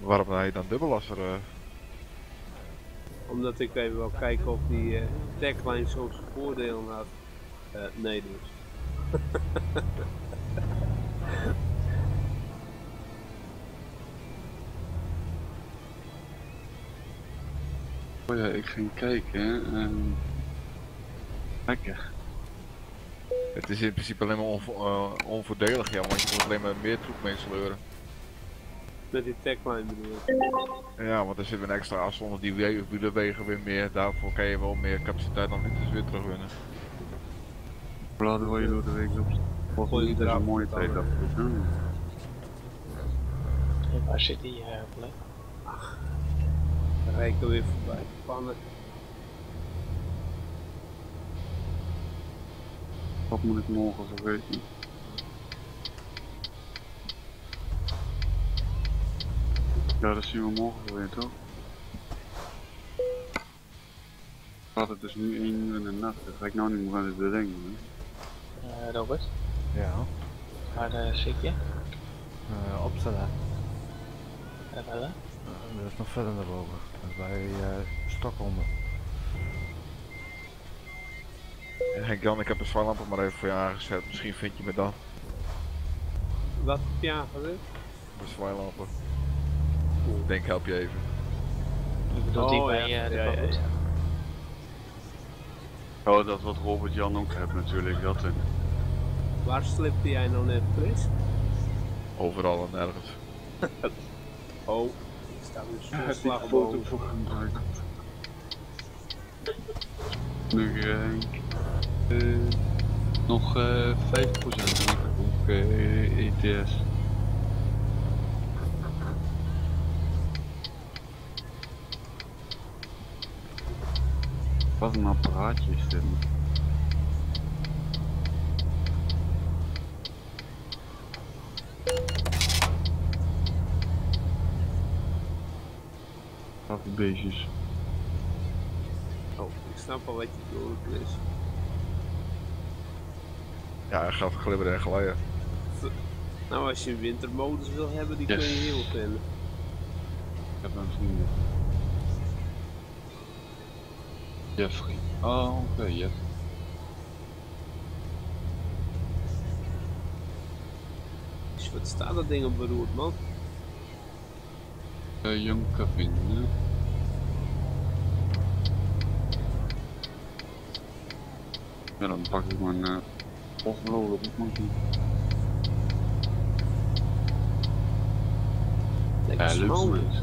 Waarom heb je dan dubbelasser? eh? Omdat ik even wil kijken of die eh tagline zo zijn voordelen had. Eh, nee dus. Oh ja, ik ging kijken. en Lekker. Het is in principe alleen maar onvo- eh, onvoordelig, ja, want je moet alleen maar meer troep mee sleuren. Met die tagline bedoel ik. Ja, want er zit een extra afstand, die we- wielen wegen weer meer, daarvoor kan je wel meer capaciteit dan dus weer terugwinnen. Bladen wil je door de week op. Volgens mij is een mooie dan, tijd. En waar zit die eh plek? Dan rij ik er weer voorbij. Pannen. Wat moet ik morgen vergeten? Ja, dat zien we morgen weer toch? Gaat het dus nu 1 uur in de nacht, dat ga ik nou niet meer aan het bedenken. Hè? Eh, Robert, Ja, waar eh, zit je? uh, Opsala. Eh, wel, hè? Uh, dat is nog verder naar boven. Dat is bij uh, Stockholm. En Henk Jan, ik heb een zwaarlampen maar even voor je aangezet, misschien vind je me dan. Wat heb je aangezet? De zwaarlampen. Denk help je even. Ik bedoel die Oh, bij ja. eh, de Ja, ja, boot. ja. Oh, dat wat Robert Jan ook heeft natuurlijk, dat en. Waar slipte jij nou net, Chris? Overal en nergens. Oh, ik sta weer zo'n heb slag die foto boven. voor gebruikt. Nu. Eh, nog eh 5% op eh, ETS. Wat een apparaatje is dit? Beestjes. Oh, ik snap al wat je bedoelt, Chris. Ja, hij gaat glibberen en glijden. Nou, als je wintermodus wil hebben, die kun je heel vinden. Ik heb een vriend. Jeffrey. Oh, oké, Jeff. Dus wat staat dat ding op beroerd, man? Uh, Young Kevin, hè? Ja, dan pak ik mijn uh, offroad op monkey. Lekker Ja, smal. lukt niet.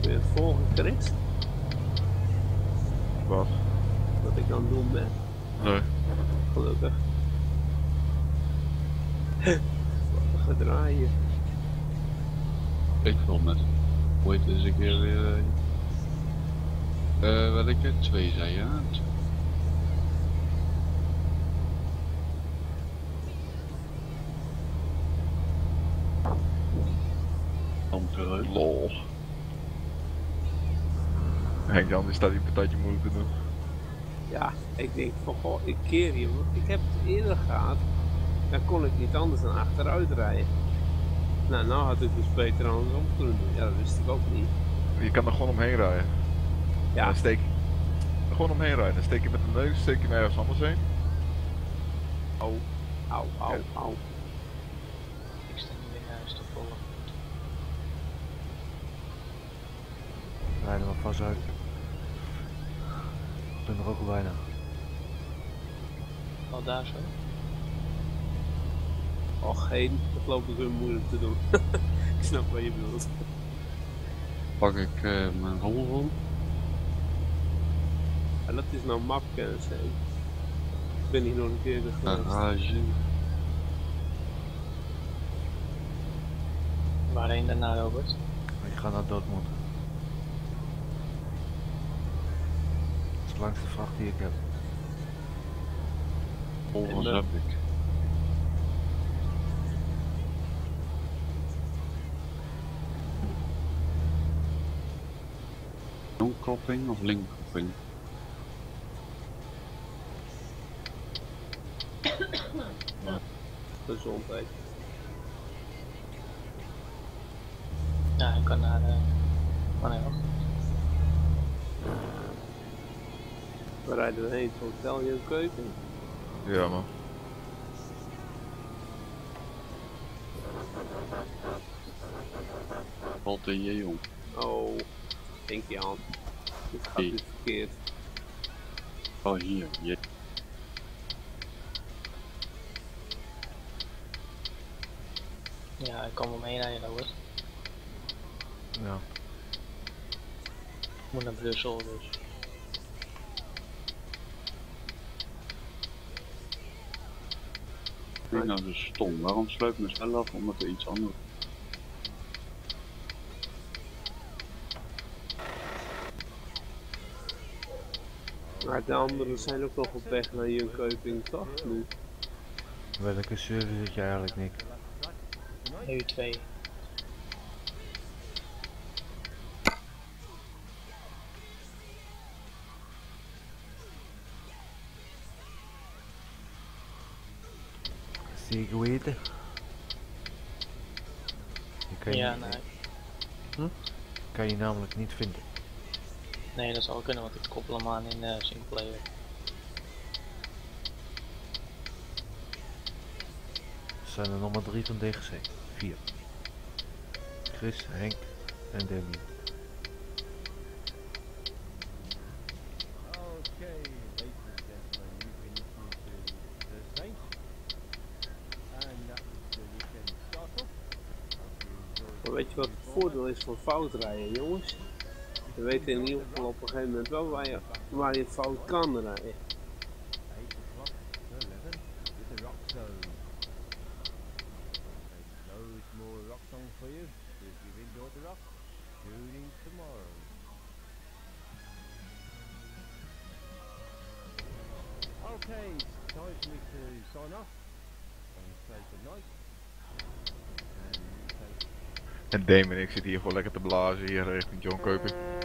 Kun je het volgen, Chris? Wat? Wat ik aan het doen ben. Nee. Gelukkig. Wat we draaien. Ik wil met. Hoe heet deze keer weer? Eh, uh, wat ik er twee zei, ja? Amper Lol. Henk Jan, die staat die patatje moeilijk te doen. Ja, ik denk van goh, ik keer hier. want Ik heb het eerder gehad. Dan kon ik niet anders dan achteruit rijden. Nou, nou had ik dus beter andersom kunnen doen. Ja, dat wist ik ook niet. Je kan er gewoon omheen rijden. Ja. Dan steek er gewoon omheen rijden. Dan steek je met de neus, steek je hem ergens anders heen. Au, au, au, au. Ik sta nu weer juist te volgen. Rijden we vast uit. Ik ben er ook al bijna. Al daar zo. Och, heen, dat loopt ook weer moeilijk te doen. ik snap wat je bedoelt. Pak ik uh, mijn Volvo. En dat is nou mapkennis, hè. Ik ben hier nog een keer geweest. Garage. Waarheen daarna, Robert? Ik ga naar Dortmund. Dat is de langste vracht die ik heb. Volgens En, eh, heb ik. Jongkopping of linkkopping? Gezondheid. Ja, ik kan naar uh, Manel. We rijden we heen? Het hotel in keuken. Ja man. Valt in je jong. Oh, denk je aan. Dit gaat Hey. dus verkeerd. Oh hier, je. Ja, ik kan wel meerijden, Robert. Ja. Ik moet naar Brussel, dus. Ik dat dus stom. Waarom sluit me snel af omdat er iets anders Maar de anderen zijn ook nog op weg naar Jönköping, toch? Nu. Welke server zit je eigenlijk, Nick? EU2. Zeker weten? Je kan, Ja, je, nee. kan je namelijk niet vinden. Nee, dat zou kunnen, want ik koppel hem aan in uh, singleplayer. Er zijn er nog maar drie van DGC. Vier. Chris, Henk en Demi. Okay, ladies and gentlemen, you've been listening to Thursday. And that was the weekend start off. Hope you enjoyed Maar weet je wat het voordeel is van fout rijden, jongens? Je weet in ieder geval op een gegeven moment wel waar je, waar je fout kan rijden. 8 o'clock to 11 with the rock zone. There's loads more rock songs for you. So if you've enjoyed the rock, tune in tomorrow. Okay, time for me to sign off En Damon, ik zit hier gewoon lekker te blazen hier richting John Keuping. doen.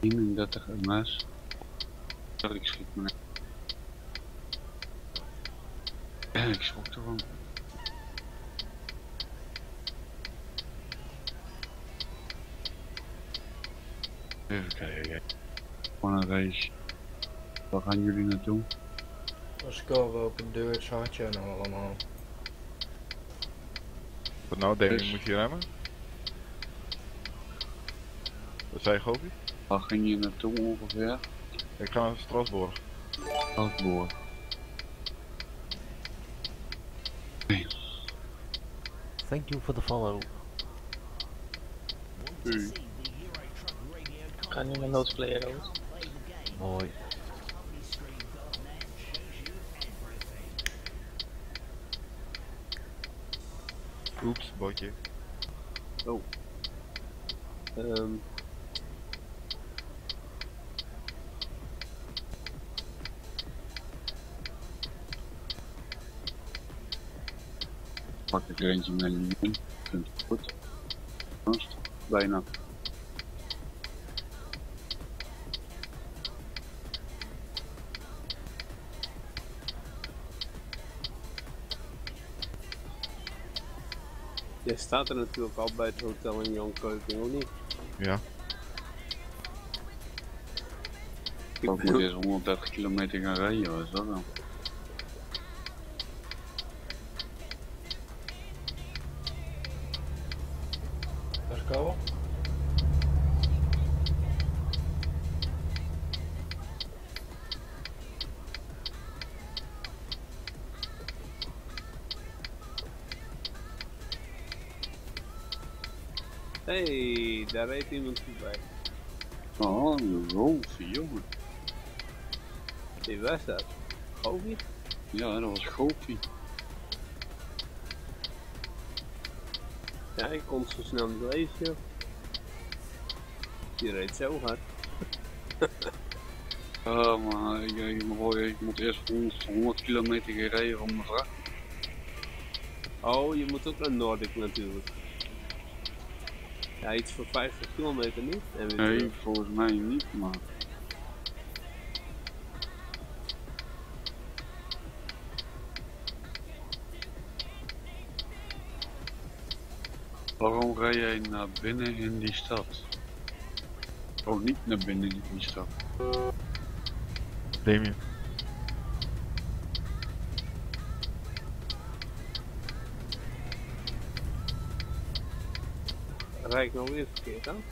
31 ms. Dat ik schrik me. Ik schrok ervan. Even kijken. Gewoon een race. Waar gaan jullie naartoe? Als ik al open deur, het hartje en allemaal. Wat nou, Damon, Dus- moet je remmen? Wat zei je, Gopi? Waar ging je naartoe ongeveer? Ik ga naar Strasbourg. Strasbourg. Thank you for the follow. U. Ga nu mijn multiplayer uit. Mooi. Oeps, botje. Ehm Pak ik er eentje met een goed. Bijna. Jij staat er natuurlijk al bij het hotel in Jongkeuping, of niet? Ja. Ik moet eerst 130 kilometer gaan rijden, wat is dat dan? Hey, daar reed iemand voorbij. Oh, een Rolfie, jongen. Wie was dat? Goofy? Ja, dat was Goofy. Ja, ik kon zo snel niet lezen. Die reed zo hard. Ja, maar ik, ik, moet- ik moet eerst 100, 100 kilometer gaan rijden om mijn vracht. Oh, je moet ook naar Noordik natuurlijk. Ja, iets voor 50 kilometer niet. En weer Nee, terug. volgens mij niet, maar... Waarom rij jij naar binnen in die stad? Oh, niet naar binnen in die stad. Damien. Rijk nog weer verkeerd aan.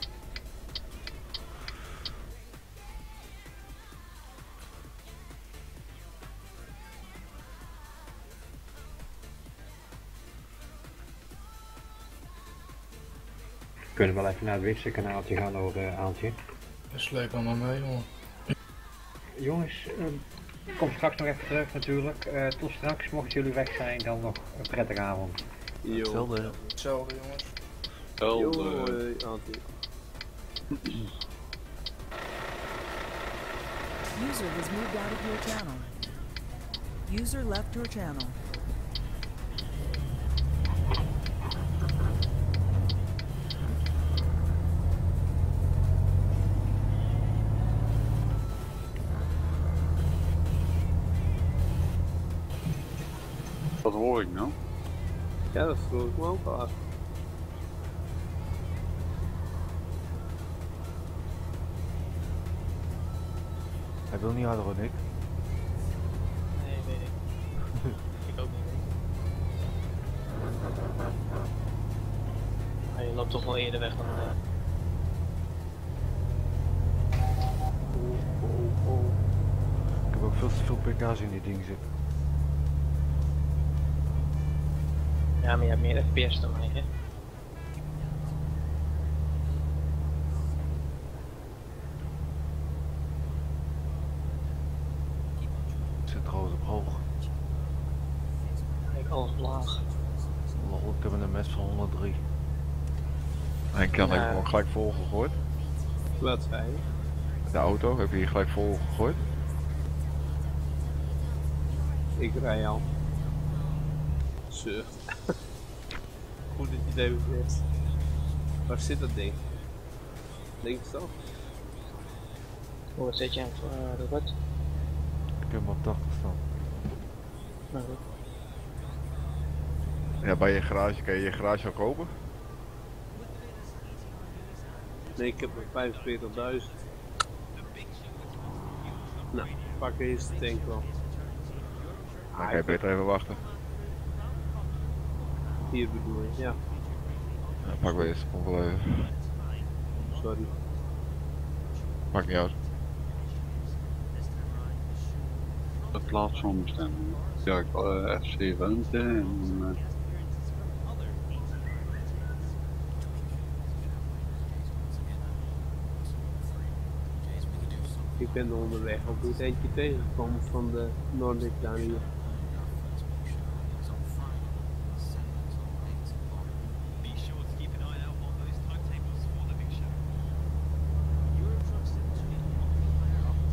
We kunnen wel even naar het wisselkanaaltje gaan hoor, eh, Aaltje. Sleep allemaal mee, jongen. Jongens, eh, ik kom straks nog even terug natuurlijk. Eh, tot straks, mochten jullie weg zijn, dan nog een prettige avond. Yo. Hetzelfde. Hetzelfde, jongens. Wel, Yo, eh, Antti. User was moved out of your channel. User left your channel. wat hoor ik nou? Ja, dat vroeg ik me ook al af. Hij wil niet harder dan ik. Nee, weet ik. ik ook niet. Maar je loopt toch wel eerder weg dan. Oh, oh, oh. Ik heb ook veel te veel pk's in die ding zitten. Ja, maar je hebt meer FPS dan mij, hè? Ik zit trouwens op hoog. Ik alles laag. Lol, ik heb een mes van 103. En kan ik gewoon gelijk vol gegooid. Wat zei je? De auto, heb je hier gelijk vol gegooid? Ik rij al. Zucht. Goed dat je het even zegt. Waar zit dat ding? Links toch? Hoe zit je aan uh, de wat? Ik heb hem op 80 staan. Nou goed. Ja, bij je garage kan je je garage al kopen. Nee, ik heb er 45.000. Nou, pak eens de tank wel. Dan je beter even wachten. Hier bedoel je, ja. Ja, pak weer eens, kom wel even. Sorry. Maakt niet uit. De plaatsonbestemming. Ja, ik uh, FC Wente en... eh, Ik ben onderweg ook niet eentje tegengekomen van de Nordic daar hier.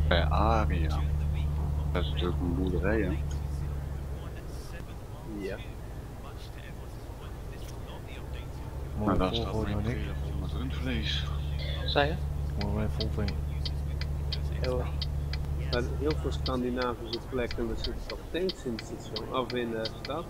bij Aria. Dat is natuurlijk een boerderij, hè? Ja. Maar daar vol staat een ik. hele vol met rundvlees. Zei je? Mooi maar vol brengen. Heel heel veel Scandinavische plekken, er zitten toch tanks in het station, of in de stad.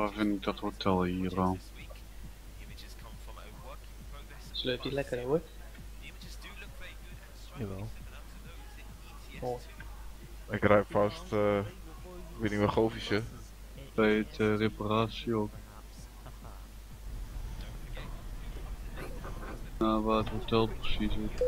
Waar vind ik dat hotel hier al? Sleurt die lekker hoor. Jawel. Mooi. Ik rijd vast, eh ik weet niet waar Govisje. Bij het eh, reparatie ook. Nou, waar het hotel precies is.